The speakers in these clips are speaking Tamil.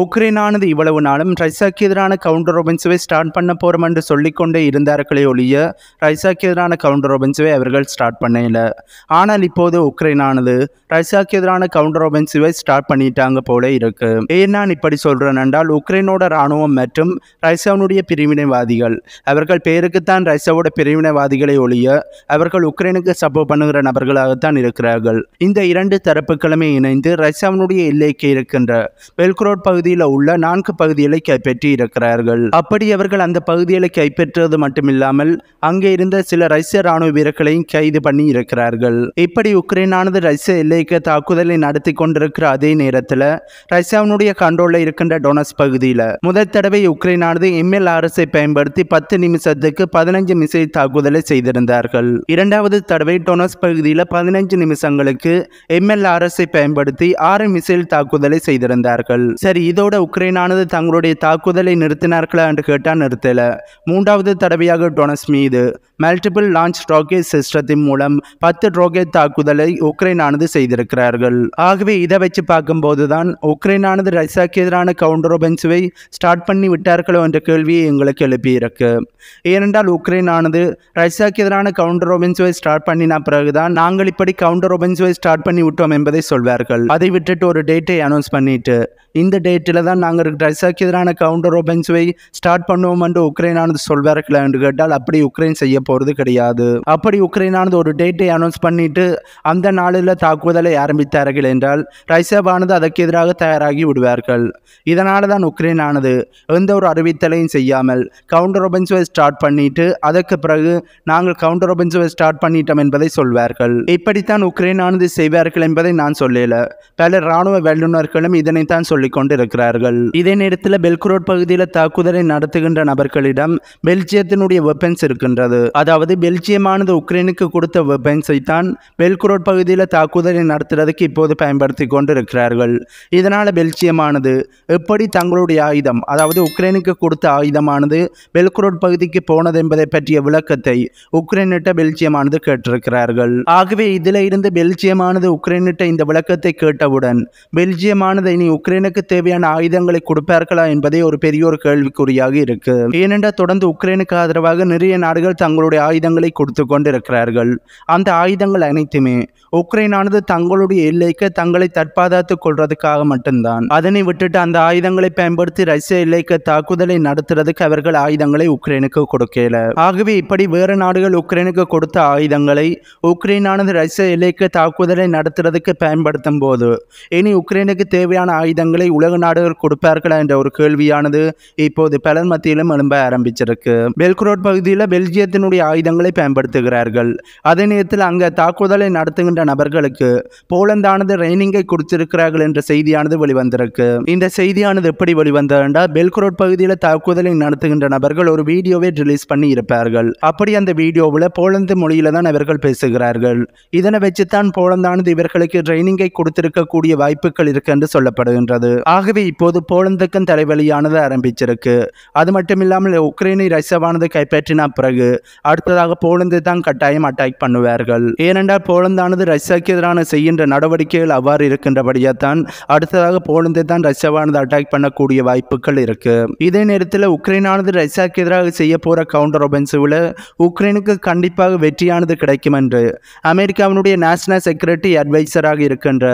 உக்ரைனானது இவ்வளவு நாளும் ரஷ்யாக்கு எதிரான கவுண்டர் ஒபென்சிவை ஸ்டார்ட் பண்ண போறோம் என்று சொல்லிக்கொண்டே இருந்தார்களே ஒழிய ரஷ்யாக்கு எதிரான கவுண்டர் ஒபென்சிவை அவர்கள் ஸ்டார்ட் பண்ணல. ஆனால் இப்போது உக்ரைனானது ரஷ்யாக்கு எதிரான கவுண்டர் ஒபென்சிவை ஸ்டார்ட் பண்ணிட்டாங்க போல இருக்கு. ஏன் நான் இப்படி சொல்றேன் என்றால் உக்ரைனோட ராணுவம் மற்றும் ரஷ்யாவுடைய பிரிவினைவாதிகள் அவர்கள் பேருக்குத்தான் ரஷ்யாவோட பிரிவினைவாதிகளை ஒழிய அவர்கள் உக்ரைனுக்கு சப்போர்ட் பண்ணுகிற நபர்களாகத்தான் இருக்கிறார்கள். இந்த இரண்டு தரப்புகளுமே இணைந்து ரஷ்யாவினுடைய எல்லைக்கு இருக்கின்ற பெல்குரோட் பகுதியில் உள்ள நான்கு பகுதிகளை கைப்பற்றி இருக்கிறார்கள் அப்படி அவர்கள் அந்த பகுதிகளை கைப்பற்றுவது மட்டுமில்லாமல் அங்கே இருந்த சில ரஷ்ய ராணுவ வீரர்களையும் கைது பண்ணி இருக்கிறார்கள் இப்படி உக்ரைனானது ரஷ்ய எல்லைக்கு தாக்குதலை நடத்தி கொண்டிருக்கிற அதே நேரத்தில் ரஷ்யாவினுடைய கண்ட்ரோலில் இருக்கின்ற டொனஸ் பகுதியில் முதல் தடவை உக்ரைனானது எம்எல்ஆர்எஸை பயன்படுத்தி பத்து நிமிஷத்துக்கு பதினஞ்சு மிசைல் தாக்குதலை செய்திருந்தார்கள். இரண்டாவது தடவை டொனஸ் பகுதியில் பதினஞ்சு நிமிஷங்களுக்கு எம்எல்ஆர்எஸை பயன்படுத்தி ஆறு மிசைல் தாக்குதலை செய்திருந்தார்கள். சரி இதோட உக்ரைனானது தங்களுடைய தாக்குதலை நிறுத்தினார்களா என்று கேட்டால் நிறுத்தல. மூன்றாவது தடவையாக டொனஸ் மீது மல்டிபிள் லான்ச் ராக்கெட் சிஸ்டத்தின் மூலம் பத்து ராக்கெட் தாக்குதலை உக்ரைனானது செய்திருக்கிறார்கள். ஆகவே இதை வச்சு பார்க்கும்போது தான் உக்ரைனானது ரஷ்யாக்கு எதிரான கவுண்டர் ஒபென்சிவை ஸ்டார்ட் பண்ணி விட்டார்களோ என்ற கேள்வியை எங்களுக்கு எழுப்பியிருக்கு. ஏனென்றால் உக்ரைனானது ரஷ்யாக்கு எதிரான கவுண்டர் ஒபென்சிவை ஸ்டார்ட் பண்ணின பிறகுதான் நாங்கள் இப்படி கவுண்டர் ஒபென்சிவை ஸ்டார்ட் பண்ணி விட்டோம் என்பதை சொல்வார்கள். அதை விட்டுட்டு ஒரு டேட்டை அனௌன்ஸ் பண்ணிட்டு இந்த டேட்டில் தான் நாங்கள் ரஷ்யாவுக்கு எதிரான கவுண்டர் ஒபென்சிவை ஸ்டார்ட் பண்ணுவோம் என்று உக்ரைனானது சொல்வார்கள் என்று கேட்டால் அப்படி உக்ரைன் செய்ய போகிறது கிடையாது. அப்படி உக்ரைனானது ஒரு டேட்டை அனௌன்ஸ் பண்ணிட்டு அந்த நாளில் தாக்குதலை ஆரம்பித்தார்கள் என்றால் ரஷ்யாவானது அதற்கு எதிராக தயாராகி விடுவார்கள். இதனால தான் உக்ரைனானது எந்த ஒரு அறிவித்தலையும் செய்யாமல் கவுண்டர் ஒபென்சிவை ஸ்டார்ட் பண்ணிட்டு அதற்கு பிறகு நாங்கள் கவுண்டர் ஒபென்சிவை ஸ்டார்ட் பண்ணிட்டோம் என்பதை சொல்வார்கள். இப்படித்தான் உக்ரைனானது செய்வார்கள் என்பதை நான் சொல்லல. பல இராணுவ வல்லுநர்களும் இதனைத்தான் சொல்லிக் கொண்டிருக்கிறார்கள் இதே நேரத்தில் பெல்க்ரோட் பகுதியில் தாக்குதலை நடத்துகின்ற நபர்களிடம் பெல்ஜியத்தினுடைய வெப்பன்ஸ் இருக்கின்றது. அதாவது பெல்ஜியமானது உக்ரைனுக்கு கொடுத்த வெப்பன்ஸை தான் பெல்க்ரோட் பகுதியில் தாக்குதலை நடத்துறதுக்கு இப்போது பயன்படுத்தி கொண்டிருக்கிறார்கள். இதனால் பெல்ஜியமானது எப்படி தங்களுடைய ஆயுதம் அதாவது உக்ரைனுக்கு கொடுத்த ஆயுதமானது பெல்க்ரோட் பகுதிக்கு போனது என்பதை பற்றிய விளக்கத்தை உக்ரைனிட்ட பெல்ஜியமானது கேட்டிருக்கிறார்கள். ஆகவே இதில் இருந்து பெல்ஜியமானது உக்ரைனிட்ட இந்த விளக்கத்தை கேட்டவுடன் பெல்ஜியமானது இனி உக்ரைனுக்கு உக்ரைனுக்கு தேவையான ஆயுதங்களை கொடுப்பார்களா என்பதே ஒரு பெரிய ஒரு கேள்விக்குறியாக இருக்கு. ஏனென்றால் தொடர்ந்து உக்ரைனுக்கு ஆதரவாக நிறைய நாடுகள் தங்களுடைய ஆயுதங்களை கொடுத்து கொண்டிருக்கிறார்கள். அந்த ஆயுதங்கள் அனைத்துமே உக்ரைனானது தங்களுடைய எல்லைக்கு தங்களை தற்பாதாத்துக் கொள்றதுக்காக மட்டும்தான். அதனை விட்டுட்டு அந்த ஆயுதங்களை பயன்படுத்தி ரஷ்ய எல்லைக்கு தாக்குதலை நடத்துறதுக்கு அவர்கள் ஆயுதங்களை உக்ரைனுக்கு கொடுக்கல. ஆகவே இப்படி வேறு நாடுகள் உக்ரைனுக்கு கொடுத்த ஆயுதங்களை உக்ரைனானது ரஷ்ய எல்லைக்கு தாக்குதலை நடத்துறதுக்கு பயன்படுத்தும் போது இனி உக்ரைனுக்கு தேவையான ஆயுதங்களை உலக நாடுகள் கொடுப்பார்களா என்ற ஒரு கேள்வியானது இப்போது பலர் மத்தியிலும் எழும்ப ஆரம்பிச்சிருக்கு. பெல்க்ரோட் பகுதியில் பெல்ஜியத்தினுடைய ஆயுதங்களை பயன்படுத்துகிறார்கள். அதே நேரத்தில் அங்கே தாக்குதலை நடத்துகின்ற நபர்களுக்கு போலந்தானது ட்ரைனிங்கை கொடுத்திருக்கிறார்கள் என்ற செய்தியானது வெளிவந்திருக்கு. இந்த செய்தியானது எப்படி வெளிவந்ததுண்டா பெல்க்ரோட் பகுதியில் தாக்குதலை நடத்துகின்ற நபர்கள் ஒரு வீடியோவை ரிலீஸ் பண்ணி இருப்பார்கள். அப்படி அந்த வீடியோவில் போலந்து மொழியில தான் அவர்கள் பேசுகிறார்கள். இதனை வச்சுத்தான் போலந்தானது இவர்களுக்கு ட்ரைனிங்கை கொடுத்திருக்கக்கூடிய வாய்ப்புகள் இருக்கு என்று சொல்லப்படுகின்றது. ஆகவே இப்போது போலந்துக்கும் தலைவலியானது ஆரம்பிச்சிருக்கு. அது மட்டும் இல்லாமல் உக்ரைனை ரஷ்யாவானது கைப்பற்றின பிறகு அடுத்ததாக போலந்து தான் கட்டாயம் அட்டாக் பண்ணுவார்கள். ஏனென்றால் போலந்தானது ரஷ்யாவுக்கு எதிரான செய்கின்ற நடவடிக்கைகள் அவ்வாறு இருக்கின்றபடியாக தான் அடுத்ததாக போலந்து தான் ரஷ்யாவானது அட்டாக் பண்ணக்கூடிய வாய்ப்புகள் இருக்கு. இதே நேரத்தில் உக்ரைனானது ரஷ்யாவுக்கு எதிராக செய்ய போற கவுண்டர் ஒபென்சிவ்ல உக்ரைனுக்கு கண்டிப்பாக வெற்றியானது கிடைக்கும் என்று அமெரிக்காவினுடைய நேஷனல் செக்யூரிட்டி அட்வைசராக இருக்கின்ற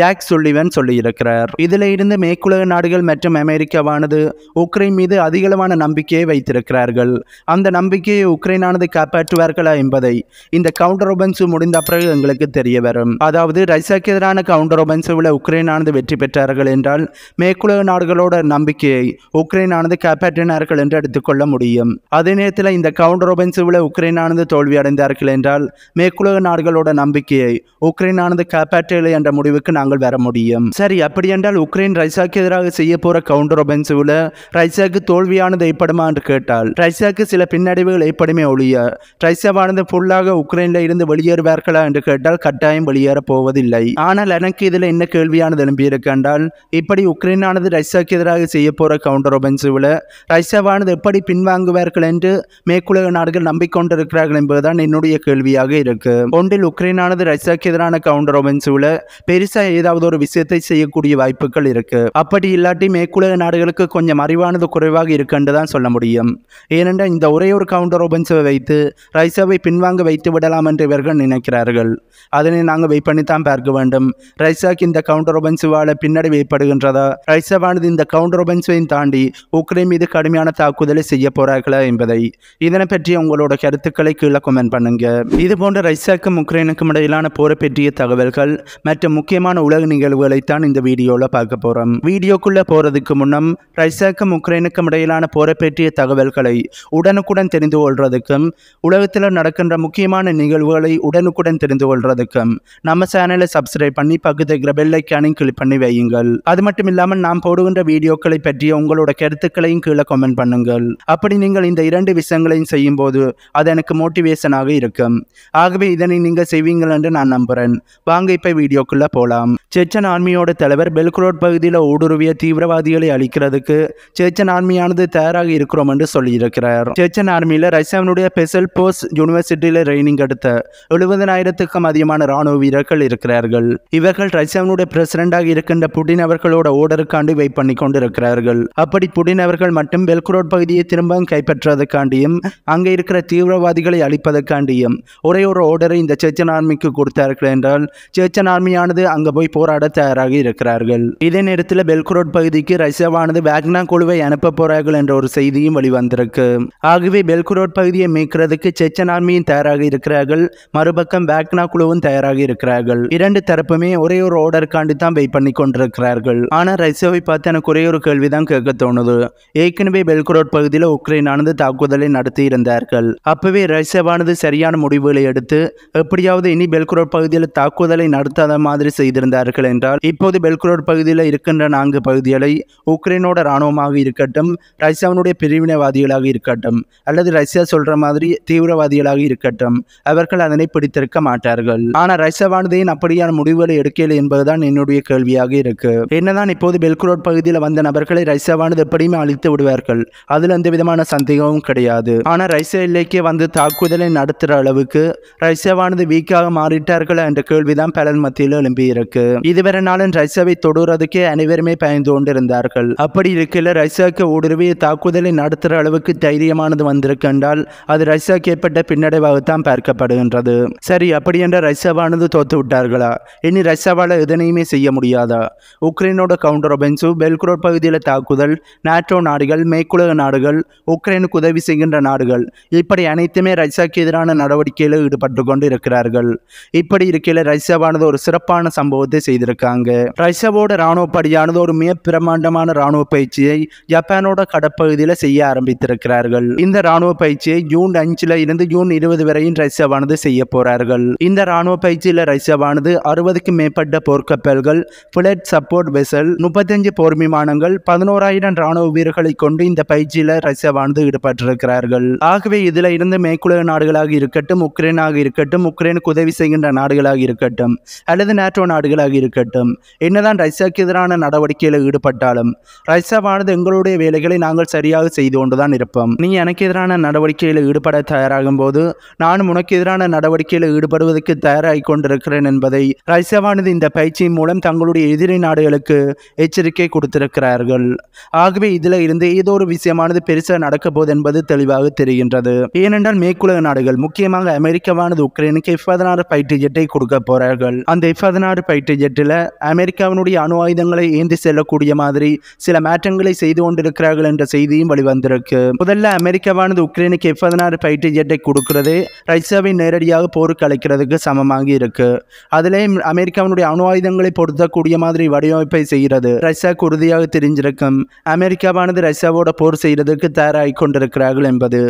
ஜாக் சுல்லிவன் சொல்லியிருக்கிறார். இதில் இருந்து மேற்குலக நாடுகள் மற்றும் அமெரிக்காவானது உக்ரைன் மீது அதிகளவான நம்பிக்கையை வைத்திருக்கிறார்கள். அந்த நம்பிக்கையை உக்ரைனானது காப்பாற்றுவார்களா என்பதை இந்த கவுண்டர் ஒபன்ஸ் முடிந்த பிறகு எங்களுக்கு தெரிய வரும். அதாவது ரஷ்யாக்கு எதிரான கவுண்டர் ஒபென்சிவ்ல உக்ரைனானது வெற்றி பெற்றார்கள் என்றால் மேற்குலக நாடுகளோட நம்பிக்கையை உக்ரைனானது காப்பாற்றினார்கள் என்று எடுத்துக்கொள்ள முடியும். அதே நேரத்தில் இந்த கவுண்டர் ஒபென்சிவ்ல உக்ரைனானது தோல்வி அடைந்தார்கள் என்றால் மேற்குலக நாடுகளோட நம்பிக்கையை உக்ரைனானது காப்பாற்றலை என்ற முடிவுக்கு நாங்கள் வர முடியும். சரி அப்படி என்றால் உக்ரைன் ரஷ்யாவுக்கு எதிராக செய்ய போற கவுண்டர் ஒபென்சிவ்ல ரஷ்யாவுக்கு தோல்வியானது ஏற்படுமா என்று கேட்டால் ரஷ்யாவுக்கு சில பின்னடைவுகள் ஏற்படுமே ஒழிய ரஷ்யாவானது ஃபுல்லாக உக்ரைன்ல இருந்து வெளியேறுவார்களா என்று கேட்டால் கட்டாயம் வெளியேற போவதில்லை. ஆனால் எனக்கு இதுல என்ன கேள்வியானது எழும்பியிருக்கின்றால் இப்படி உக்ரைனானது ரைசாக்கு எதிராக செய்ய போற கவுண்டர் ஒபென்சிவ்ல ரஷ்யாவானது எப்படி பின்வாங்குவார்கள் என்று மேற்குலக நாடுகள் நம்பிக்கொண்டிருக்கிறார்கள் என்பதுதான் என்னுடைய கேள்வியாக இருக்கு. ஒன்றில் உக்ரைனானது ரஷ்யாக்கு எதிரான கவுண்டர் ஒபென்சிவ்ல பெருசா ஏதாவது ஒரு விஷயத்தை செய்யக்கூடிய வாய்ப்புகள் இருக்கு. அப்படி இல்லாட்டி மேற்குலக நாடுகளுக்கு கொஞ்சம் அறிவானது குறைவாக இருக்குன்னு தான் சொல்ல முடியும். ஏனென்றால் இந்த ஒரே ஒரு கவுண்டர் ஓபன்ஸை வைத்து ரைசாவை பின்வாங்க வைத்து விடலாம் என்று இவர்கள் நினைக்கிறார்கள். அதனை நாங்கள் வெயிட் பண்ணி தான் பார்க்க வேண்டும். ரைசாக்கு இந்த கவுண்டர் ஓபன்ஸுவால் பின்னடைவு ஏற்படுகின்றதா ரைசாவானது இந்த கவுண்டர் ஓபன்ஸையும் தாண்டி உக்ரைன் மீது கடுமையான தாக்குதலை செய்ய போறார்களா என்பதை இதனை பற்றி உங்களோட கருத்துக்களை கீழே கமெண்ட் பண்ணுங்க. இது போன்ற ரைசாக்கும் உக்ரைனுக்கும் இடையிலான போரை பற்றிய தகவல்கள் மற்றும் முக்கியமான உலக நிகழ்வுகளை தான் இந்த வீடியோவில் பார்க்க போறோம். வீடியோக்குள்ள போறதுக்கு முன்னம் ரைசாக்கும் உக்ரைனுக்கும் இடையிலான போரை பற்றிய தகவல்களை உடனுக்குடன் தெரிந்து கொள்றதுக்கும் உலகத்தில் நடக்கின்ற முக்கியமான நிகழ்வுகளை உடனுக்குடன் தெரிந்து கொள்றதுக்கும் நம்ம சேனலை சப்ஸ்கிரைப் பண்ணி பக்கத்து பெல்லைக்கானையும் பெல் கிளிக் பண்ணி வையுங்கள். அது மட்டும் இல்லாமல் நாம் போடுகின்ற வீடியோக்களை பற்றிய உங்களோட கருத்துக்களையும் கீழே கமெண்ட் பண்ணுங்கள். அப்படி நீங்கள் இந்த இரண்டு விஷயங்களையும் செய்யும் போது அது எனக்கு மோட்டிவேஷனாக இருக்கும். ஆகவே இதனை நீங்கள் செய்வீங்கள் என்று நான் நம்புகிறேன் வாங்க இப்போ வீடியோக்குள்ளே போகலாம் செச்சன் ஆர்மியோட தலைவர் பெல்க்ரோட் பகுதியில் ஊடுருவிய தீவிரவாதிகளை அழிக்கிறதுக்கு சேச்சன் ஆர்மியானது தயாராக இருக்கிறோம் என்று சொல்லியிருக்கிறார். சேச்சன் ஆர்மியில் ரஷ்யாவினுடைய பெசல் போஸ் யூனிவர்சிட்டியில் ட்ரைனிங் எடுத்த எழுபதனாயிரத்துக்கும் அதிகமான ராணுவ வீரர்கள் இருக்கிறார்கள். இவர்கள் ரஷ்யாவினுடைய பிரசிடண்டாக இருக்கின்ற புடின் அவர்களோட ஓடருக்காண்டி வெயிட் பண்ணி கொண்டிருக்கிறார்கள். அப்படி புடின் அவர்கள் மட்டும் பெல்குரோட் பகுதியை திரும்ப கைப்பற்றுவதற்காண்டியும் அங்கே இருக்கிற தீவிரவாதிகளை அழிப்பதற்காண்டியும் ஒரே ஒரு ஓர்டரை இந்த சேச்சன் ஆர்மிக்கு கொடுத்தார்கள் என்றால் சேச்சன் ஆர்மியானது அங்கே போய் போராட தயாராக இருக்கிறார்கள். இதே நேரத்தில் பெல்குரோட் பகுதிக்கு ரஷ்யாவானது வேக்னா குழுவை அனுப்ப போறார்கள் என்ற ஒரு செய்தியும் வெளிவந்திருக்கு. ஆகவே பெல்குரோட் பகுதியை மீட்கிறதுக்கு செச்சன் ஆர்மியும் தயாராக இருக்கிறார்கள். மறுபக்கம் வேக்னா குழுவும் தயாராக இருக்கிறார்கள். இரண்டு தரப்புமே ஒரே ஒரு ஆர்டருக்காண்டி தான் வெயிட் பண்ணி கொண்டிருக்கிறார்கள். ஆனால் ரஷ்யாவை பார்த்து எனக்கு ஒரே ஒரு கேள்வி தான் கேட்க தோணுது. ஏற்கனவே பெல்குரோட் பகுதியில் உக்ரைனானது தாக்குதலை நடத்தி இருந்தார்கள். அப்பவே ரஷ்யாவானது சரியான முடிவுகளை எடுத்து எப்படியாவது இனி பெல்குரோட் பகுதியில் தாக்குதலை நடத்தாத மாதிரி செய்திருந்தார்கள் என்றால் இப்போது பெல்குரோட் பகுதியில் இருக்கின்ற நான்கு பகுதிகளை உக்ரைனோட இராணுவமாக இருக்கட்டும் ரஷ்யாவினுடைய பிரிவினைவாதிகளாக இருக்கட்டும் அல்லது ரஷ்யா சொல்ற மாதிரி தீவிரவாதிகளாக இருக்கட்டும் அவர்கள் அதனை பிடித்திருக்க மாட்டார்கள். ஆனால் ரஷ்யாவானது அப்படியான முடிவுகளை எடுக்கல என்பதுதான் என்னுடைய கேள்வியாக இருக்கு. என்னதான் இப்போது பெல்குரோட் பகுதியில் வந்த நபர்களை ரஷ்யாவானது எப்படியுமே அழித்து விடுவார்கள்? அதில் எந்த விதமான சந்தேகமும் கிடையாது. ஆனால் ரஷ்யா எல்லைக்கே வந்து தாக்குதலை நடத்துகிற அளவுக்கு ரஷ்யாவானது வீக்காக மாறிட்டார்கள் என்ற கேள்விதான் பலர் மத்தியில் எழும்பியிருக்கு. இதுவரை நாளும் ரஷ்யாவை தொடுறதுக்கே அனைவருமே பயந்து கொண்டிருந்தார்கள். அப்படி இருக்கல ரஷ்யாவுக்கு ஊடுருவி தாக்குதலை நடத்துகிற அளவுக்கு தைரியமானது வந்திருக்கின்றால் அது ரஷ்யாவுக்கு ஏற்பட்ட பின்னடைவாகத்தான் பார்க்கப்படுகின்றது. சரி அப்படி என்ற ரஷ்யாவானது தோத்து விட்டார்களா? இனி ரஷ்யாவால் எதனையுமே செய்ய முடியாதா? உக்ரைனோட கவுண்டர் ஒபென்சு பெல்குரோட் பகுதியில் தாக்குதல் நாட்டோ நாடுகள் மேற்குலக நாடுகள் உக்ரைனுக்கு உதவி செய்கின்ற நாடுகள் இப்படி அனைத்துமே ரஷ்யாவுக்கு எதிரான நடவடிக்கையில் ஈடுபட்டு கொண்டு இருக்கிறார்கள் இப்படி இருக்கையில் ரஷ்யாவானது ஒரு சிறப்பான சம்பவத்தை செய்திருக்காங்க. ரஷ்யாவோட ராணுவ படையானது ஒரு மிக பிரமாண்டமான ராணுவ பயிற்சியை ஜப்பானோட கடற்பகுதியில் செய்ய ஆரம்பித்திருக்கிறார்கள். இந்த ராணுவ பயிற்சியை ஜூன் அஞ்சுல இருந்து ஜூன் இருபது வரையும் ரஷ்யாவானது செய்ய போறார்கள். இந்த ராணுவ பயிற்சியில் ரஷ்யாவானது அறுபதுக்கும் மேற்பட்ட போர்க்கப்பல்கள் பிளட் சப்போர்ட் வெசல் முப்பத்தஞ்சு போர் விமானங்கள் பதினோராயிரம் ராணுவ வீரர்களை கொண்டு இந்த பயிற்சியில் ரஷ்யாவானது ஈடுபட்டிருக்கிறார்கள். ஆகவே இதுல இருந்து மேற்குலக நாடுகளாக இருக்கட்டும் உக்ரைனாக இருக்கட்டும் உக்ரைனுக்கு உதவி செய்கின்ற நாடுகளாக இருக்கட்டும் அல்லது நேட்டோ நாடுகளாக இருக்கட்டும் என்னதான் ரஷ்யாவுக்கு எதிரான நடவடிக்கையில் ஈடுபட்டாலும் ரஷ்யாவானது எங்களுடைய வேலைகளை நாங்கள் சரியாக செய்து கொண்டுதான் இருப்போம். நீ எனக்கு எதிரான நடவடிக்கையில் ஈடுபட தயாராகும் போது நானும் உனக்கு எதிரான நடவடிக்கையில் ஈடுபடுவதற்கு தயாராகி கொண்டிருக்கிறேன் என்பதை ரஷ்யாவானது இந்த பயிற்சியின் மூலம் தங்களுடைய எதிரி நாடுகளுக்கு எச்சரிக்கை கொடுத்திருக்கிறார்கள். ஆகவே இதில் இருந்து ஏதோ ஒரு விஷயமானது பெருசாக நடக்க போது என்பது தெளிவாக தெரிகின்றது. ஏனென்றால் மேற்குலக நாடுகள் முக்கியமாக அமெரிக்காவானது உக்ரைனுக்கு எஃப் பதினாறு ஃபைட்டர் ஜெட்டை கொடுக்க போறார்கள். அந்த எஃப் பதினாறு ஃபைட்டர் ஜெட்டில் அமெரிக்காவினுடைய அணு ஆயுத ஆயுதங்களை ஏந்தி செல்லக்கூடிய மாதிரி சில மாற்றங்களை செய்து கொண்டிருக்கிறார்கள் என்ற செய்தியும் வெளிவந்திருக்கு. முதல்ல அமெரிக்காவானது உக்ரைனுக்கு எஃப் பதினாறு ஃபைட்டர் ஜெட்டை கொடுக்கிறது. ரஷ்யாவை நேரடியாக போருக்கு அழைக்கிறதுக்கு சமமாக இருக்கு. அதிலேயும் அமெரிக்காவினுடைய அணு ஆயுதங்களை பொருத்தக்கூடிய மாதிரி வடிவமைப்பை செய்கிறது. ரஷ்யாவுக்கு உறுதியாக தெரிஞ்சிருக்கும். அமெரிக்காவானது ரஷ்யாவோட போர் செய்யறதுக்கு தயாராகி கொண்டிருக்கிறார்கள் என்பது.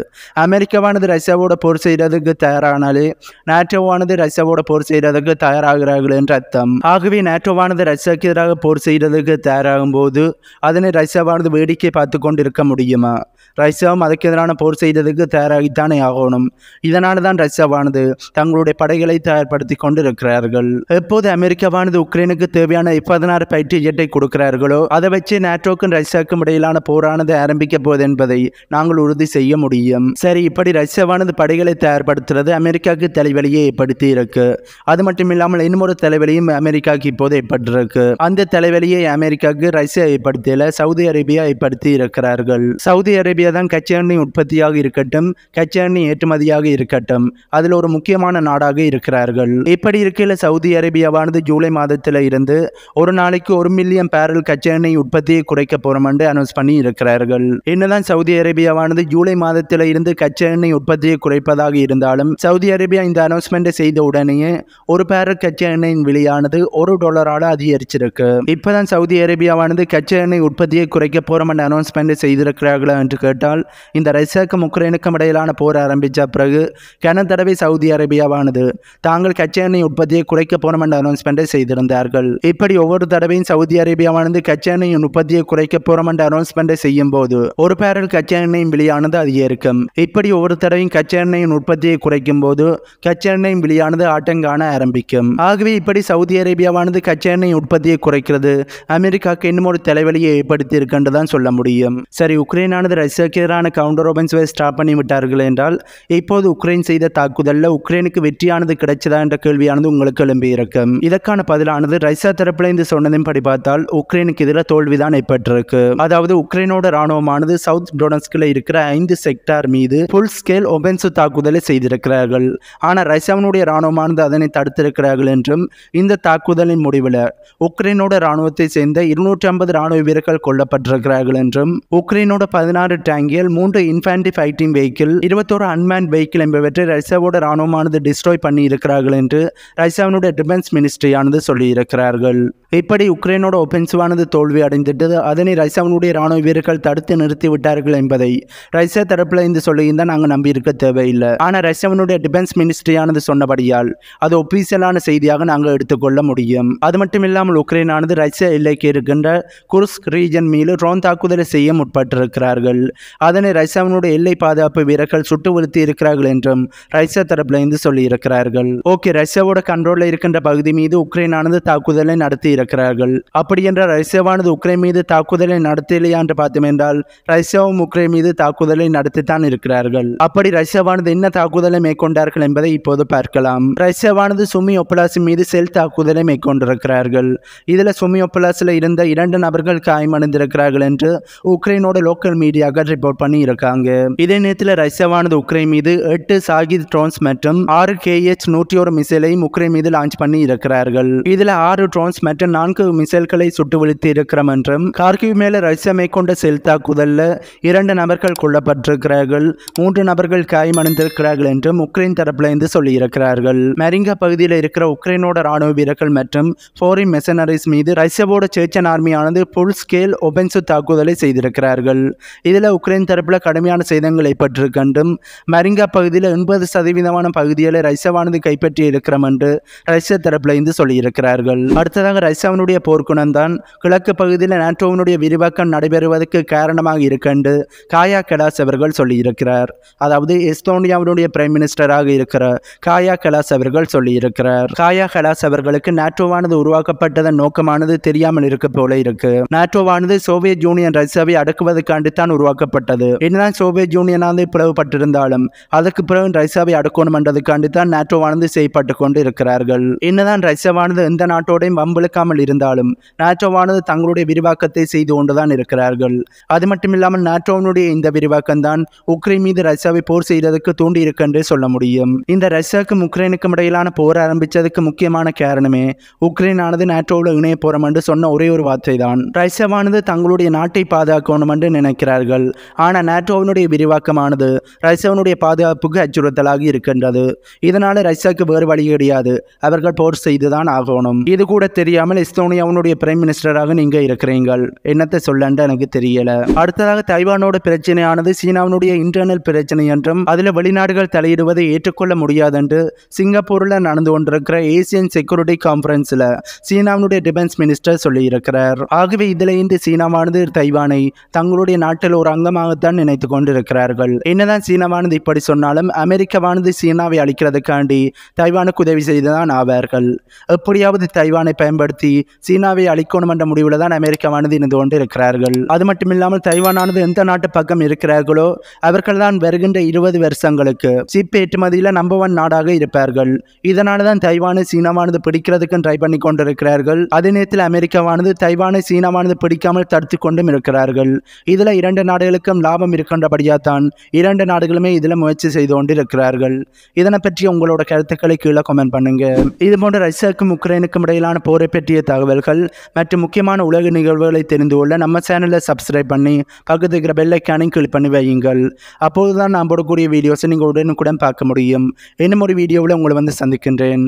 அமெரிக்காவானது ரஷ்யாவோட போர் செய்யறதுக்கு தயாரானாலே நேட்டோவானது ரஷ்யாவோட போர் செய்கிறதுக்கு தயாராகிறார்கள் என்று அர்த்தம். ஆகவே நேட்டோவானது ரஷ்யாவுக்கு எதிராக போர் செய்கிறதுக்கு தயாராகும் போது அதனை ரஷ்யாவானது வேடிக்கை பார்த்து கொண்டு இருக்க முடியுமா? ரஷ்யாவும் அதுக்கு எதிரான போர் செய்ததுக்கு தயாராகித்தானே ஆகணும். இதனால தான் ரஷ்யாவானது தங்களுடைய படைகளை தயார்படுத்தி கொண்டு இருக்கிறார்கள் எப்போது அமெரிக்காவானது உக்ரைனுக்கு தேவையான பதினாறு பயிற்சி ஜெட்டை கொடுக்கிறார்களோ அதை வச்சு நேட்டோக்கும் ரஷ்யாவுக்கும் இடையிலான போரானது ஆரம்பிக்க போகுது என்பதை நாங்கள் உறுதி செய்ய முடியும். சரி இப்படி ரஷ்யாவானது படைகளை தயார்படுத்துறது அமெரிக்காவுக்கு தலைவலியை ஏற்படுத்தி இருக்கு அது மட்டும் இல்லாமல் இன்னொரு தலைவலியும் அமெரிக்காவுக்கு இப்போது ஏற்பட்டிருக்கு. அந்த தலைவலி தலைவலியை அமெரிக்காவுக்கு ரஷ்யா ஏற்படுத்தியல சவுதி அரேபியா ஏற்படுத்தி இருக்கிறார்கள். சவுதி அரேபியா தான் கச்சா எண்ணெய் உற்பத்தியாக இருக்கட்டும் கச்சா எண்ணெய் ஏற்றுமதியாக இருக்கட்டும் அதில் ஒரு முக்கியமான நாடாக இருக்கிறார்கள். இப்படி இருக்கையில் சவுதி அரேபியாவானது ஜூலை மாதத்தில் இருந்து ஒரு நாளைக்கு ஒரு மில்லியன் பேரல் கச்சா எண்ணெய் உற்பத்தியை குறைக்க போறோம் என்று அனௌன்ஸ் பண்ணி இருக்கிறார்கள். என்னதான் சவுதி அரேபியாவானது ஜூலை மாதத்தில் இருந்து கச்சா எண்ணெய் உற்பத்தியை குறைப்பதாக இருந்தாலும் சவுதி அரேபியா இந்த அனௌன்ஸ்மெண்ட் செய்த உடனேயே ஒரு பேரல் கச்சா எண்ணெயின் விலையானது ஒரு டாலரால் அதிகரிச்சிருக்கு. இப்பதான் சவுதி அரேபியாவானது கச்சா எண்ணெய் உற்பத்தியை குறைக்க போறோம் என்ற அனௌன்ஸ்மெண்ட் செய்திருக்கிறார்களா என்று கேட்டால் இந்த ரஷ்யாவுக்கும் உக்ரைனுக்கும் இடையிலான போர் ஆரம்பித்த பிறகு கன தடவை சவுதி அரேபியாவானது தாங்கள் கச்சா எண்ணெய் உற்பத்தியை குறைக்க போறோம் என்ற அனௌன்ஸ்மெண்ட்டை செய்திருந்தார்கள். இப்படி ஒவ்வொரு தடவையும் சவுதி அரேபியாவானது கச்சா எண்ணெய் உற்பத்தியை குறைக்க போறோம் என்ற அனௌன்ஸ்மெண்ட்டை செய்யும் போது ஒரு பேரல் கச்சா எண்ணெயின் விலையானது அதிகரிக்கும். இப்படி ஒவ்வொரு தடவையும் கச்சா எண்ணெயின் உற்பத்தியை குறைக்கும் போது கச்சா எண்ணெயின் விலையானது ஆட்டங்காண ஆரம்பிக்கும். ஆகவே இப்படி சவுதி அரேபியாவானது கச்சா எண்ணெய் உற்பத்தியை குறைக்கிறது அமெரிக்காவுக்கு இன்னும் ஒரு தலைவலியை ஏற்படுத்தி இருக்குன்னு தான் சொல்ல முடியும். சரி உக்ரைனானது ரஷ்யாவுக்கு எதிரான கவுண்டர் ஓபன்ஸை ஸ்டாப் பண்ணி விட்டார்கள் என்றால் இப்போது உக்ரைன் செய்த தாக்குதலில் உக்ரைனுக்கு வெற்றியானது கிடைச்சதா என்ற கேள்வியானது உங்களுக்கு எழும்பியிருக்கும் இதற்கான பதிலானது ரஷ்யா தரப்பில் இருந்து சொன்னதையும் படி பார்த்தால் உக்ரைனுக்கு எதிராக தோல்விதான் ஏற்பட்டிருக்கு. அதாவது உக்ரைனோட ராணுவமானது சவுத் டொனஸ்கில் இருக்கிற ஐந்து செக்டார் மீது ஃபுல் ஸ்கேல் ஒபென்சு தாக்குதலை செய்திருக்கிறார்கள். ஆனால் ரஷ்யாவினுடைய ராணுவமானது அதனை தடுத்திருக்கிறார்கள் என்றும் இந்த தாக்குதலின் முடிவில் உக்ரைனோட ராணுவத்தை சேர்ந்த இருநூற்றி ஐம்பது ராணுவ வீரர்கள் கொல்லப்பட்டிருக்கிறார்கள் என்றும் உக்ரைனோட பதினாறு டேங்கில் மூன்று இன்ஃபான்டி ஃபைட்டிங் வெஹிக்கிள் இருபத்தோரு அன்மேன் வெஹிக்கிள் என்பவற்றை ரஷ்யாவோட ராணுவமானது டிஸ்ட்ராய் பண்ணி இருக்கிறார்கள் என்று ரஷ்யாவினுடைய டிஃபென்ஸ் மினிஸ்ட்ரியானது சொல்லியிருக்கிறார்கள். இப்படி உக்ரைனோட ஒபென்சிவானது தோல்வி அடைந்துட்டது அதனை ரஷ்யாவினுடைய ராணுவ வீரர்கள் தடுத்து நிறுத்தி விட்டார்கள் என்பதை ரஷ்யா தரப்பில் இருந்து சொல்லியிருந்தால் நாங்கள் நம்பியிருக்க தேவையில்லை. ஆனால் ரஷ்யாவினுடைய டிஃபென்ஸ் மினிஸ்ட்ரியானது சொன்னபடியால் அது ஒபீசியலான செய்தியாக நாங்கள் எடுத்துக்கொள்ள முடியும். அது மட்டும் இல்லாமல் உக்ரைனானது ரஷ்யா எல்லைக்கு இருக்கின்ற குர்ஸ்க் ரீஜன் மீது ட்ரோன் தாக்குதலை செய்ய முற்பட்டிருக்கிறார்கள். அதனை ரஷ்யாவினுடைய எல்லை பாதுகாப்பு வீரர்கள் சுட்டு உறுத்தி இருக்கிறார்கள் என்றும் ரஷ்யா தரப்புல இருந்து சொல்லியிருக்கிறார்கள். ஓகே ரஷ்யாவோட கண்ட்ரோலில் இருக்கின்ற பகுதி மீது உக்ரைனானது தாக்குதலை நடத்தி இருக்கிறார்கள். அப்படி என்ற ரஷ்யாவானது உக்ரைன் மீது தாக்குதலை நடத்தலையா என்று பார்த்தோம் என்றால் ரஷ்யாவும் உக்ரைன் மீது தாக்குதலை நடத்தித்தான் இருக்கிறார்கள். அப்படி ரஷ்யாவானது என்ன தாக்குதலை மேற்கொண்டார்கள் என்பதை இப்போது பார்க்கலாம். ரஷ்யாவானது சுமி ஒப்பலாசி மீது செல் தாக்குதலை மேற்கொண்டிருக்கிறார்கள். இதில் சுமி ஒப்பலாசில் இருந்த இரண்டு நபர்கள் காயமடைந்திருக்கிறார்கள் என்று உக்ரைனோட லோக்கல் மீடியாக்கள் ரிப்போர்ட் பண்ணி இருக்காங்க இதே நேரத்தில் ரஷ்யாவானது உக்ரைன் மீது எட்டு சாகித் ட்ரோன்ஸ் மற்றும் ஆறு கேஎச் நூற்றி ஒரு மிசைலையும் உக்ரைன் மீது லான்ச் பண்ணி இருக்கிறார்கள் இதில் ஆறு ட்ரோன்ஸ் மற்றும் நான்கு மிசைல்களை சுட்டு வீழ்த்தி இருக்கிறோம் என்றும் கார்கிவ் மேல ரஷ்யா மேற்கொண்ட செல் தாக்குதலில் இரண்டு நபர்கள் கொல்லப்பட்டிருக்கிறார்கள் மூன்று நபர்கள் காயமடைந்திருக்கிறார்கள் என்றும் உக்ரைன் தரப்புல இருந்து சொல்லியிருக்கிறார்கள். மெரிங்கா பகுதியில் இருக்கிற உக்ரைனோட ராணுவ வீரர்கள் மற்றும் போரின் மெசனரிஸ் மீது ரிசவோட சேச்சன் ஆர்மியானது ஃபுல் ஸ்கேல் ஒபென்சு தாக்குதலை செய்திருக்கிறார்கள். இதில் உக்ரைன் தரப்பில் கடுமையான சேதங்கள் ஏற்பட்டிருக்கின்றும். மரிங்கா பகுதியில் எண்பது சதவீதமான பகுதிகளை ரஷ்யாவானது கைப்பற்றி இருக்கிறோம் என்று ரஷ்யா தரப்பில் இருந்து சொல்லியிருக்கிறார்கள். அடுத்ததாக ரஷ்யாவினுடைய போர்க்குணம் தான் கிழக்கு பகுதியில் நாட்டோவினுடைய விரிவாக்கம் நடைபெறுவதற்கு காரணமாக இருக்கென்று காயா கலாஸ் அவர்கள் சொல்லியிருக்கிறார். அதாவது எஸ்தோனியாவினுடைய பிரைம் மினிஸ்டராக இருக்கிற காயா கெலாஸ் அவர்கள் சொல்லியிருக்கிறார். காயா கெலாஸ் அவர்களுக்கு நாட்டோவானது உருவாக்கப்பட்டதன் நோக்கமானது அது தெரியாமல் இருக்க போல இருக்கு. நாட்டோவானது சோவியத் யூனியன் ரஷ்யாவை அடக்குவதற்காண்டு தான் உருவாக்கப்பட்டது. என்னதான் சோவியத் யூனியனானது பிளவுபட்டிருந்தாலும் அதற்கு பிறகு ரஷ்யாவை அடக்கணும் என்றதுக்காண்டு தான் நாட்டோவானது செய்யப்பட்டு கொண்டு இருக்கிறார்கள் என்னதான் ரஷ்யாவானது எந்த நாட்டோடையும் வம்பிழுக்காமல் இருந்தாலும் நாட்டோவானது தங்களுடைய விரிவாக்கத்தை செய்து கொண்டுதான் இருக்கிறார்கள். அது மட்டும் இல்லாமல் நாட்டோவினுடைய இந்த விரிவாக்கம் தான் உக்ரைன் மீது ரஷ்யாவை போர் செய்ததற்கு தூண்டி இருக்கென்றே சொல்ல முடியும். இந்த ரஷ்யாவுக்கும் உக்ரைனுக்கும் இடையிலான போர் ஆரம்பித்ததுக்கு முக்கியமான காரணமே உக்ரைனானது நாட்டோவில் இணைய போற போறோம் என்று சொன்ன ஒரே ஒரு வார்த்தை தான் ரஷ்யாவானது தங்களுடைய நாட்டை பாதுகாக்கணும் என்று நினைக்கிறார்கள். ஆனால் நேட்டோவினுடைய விரிவாக்கமானது ரஷ்யாவினுடைய பாதுகாப்புக்கு அச்சுறுத்தலாக இருக்கின்றது. இதனால் ரஷ்யாவுக்கு வேறு வழி கிடையாது. அவர்கள் போர் செய்துதான் ஆகணும். இது கூட தெரியாமல் எஸ்தோனியாவுடைய பிரைம் மினிஸ்டராக நீங்க இருக்கிறீங்கள் என்னத்தை சொல்லன்னு எனக்கு தெரியல. அடுத்ததாக தைவானோட பிரச்சனையானது சீனாவினுடைய இன்டர்னல் பிரச்சனை என்றும் அதில் வெளிநாடுகள் தலையிடுவதை ஏற்றுக்கொள்ள முடியாது என்று சிங்கப்பூரில் நடந்து கொண்டிருக்கிற ஏசியன் செக்யூரிட்டி கான்ஃபரன்ஸில் சீனாவினுடைய டிஃபென்ஸ் மினிஸ்டர் சொல்லியிருக்கிறார். ஆகவே இதில் இன்று சீனாவானது தைவானை தங்களுடைய நாட்டில் ஒரு அங்கமாகத்தான் நினைத்து கொண்டிருக்கிறார்கள். என்னதான் சீனாவானது இப்படி சொன்னாலும் அமெரிக்காவானது சீனாவை அழிக்கிறதுக்காண்டி தைவானுக்கு உதவி செய்துதான் ஆவார்கள். எப்படியாவது தைவானை பயன்படுத்தி சீனாவை அழிக்கணும் என்ற முடிவில் தான் அமெரிக்காவானது இருந்து கொண்டு இருக்கிறார்கள் அது மட்டுமில்லாமல் தைவானானது எந்த நாட்டு பக்கம் இருக்கிறார்களோ அவர்கள் தான் வருகின்ற இருபது வருஷங்களுக்கு சிப் ஏற்றுமதியில் நம்பர் ஒன் நாடாக இருப்பார்கள். இதனால தான் தைவானு சீனாவானது பிடிக்கிறதுக்கு ட்ரை பண்ணி கொண்டிருக்கிறார்கள் அதே நேரத்தில் இதில் அமெரிக்காவானது தைவானை சீனாவானது பிடிக்காமல் தடுத்து கொண்டும் இருக்கிறார்கள். இதில் இரண்டு நாடுகளுக்கும் லாபம் இருக்கின்றபடியாக தான் இரண்டு நாடுகளுமே இதில் முயற்சி செய்து கொண்டு இருக்கிறார்கள் இதனை பற்றி உங்களோட கருத்துக்களை கீழே கமெண்ட் பண்ணுங்க. இது போன்ற ரஷ்யாவுக்கும் உக்ரைனுக்கும் இடையிலான போரை பற்றிய தகவல்கள் மற்றும் முக்கியமான உலக நிகழ்வுகளை தெரிந்து கொள்ள நம்ம சேனலை சப்ஸ்கிரைப் பண்ணி பக்கத்து இருக்கிற பெல் கிளிக் பண்ணி வையுங்கள். அப்போது தான் நான் போடக்கூடிய வீடியோஸை நீங்கள் உடனுக்குடன் பார்க்க முடியும். இன்னும் ஒரு வீடியோவில் உங்களை வந்து சந்திக்கின்றேன்.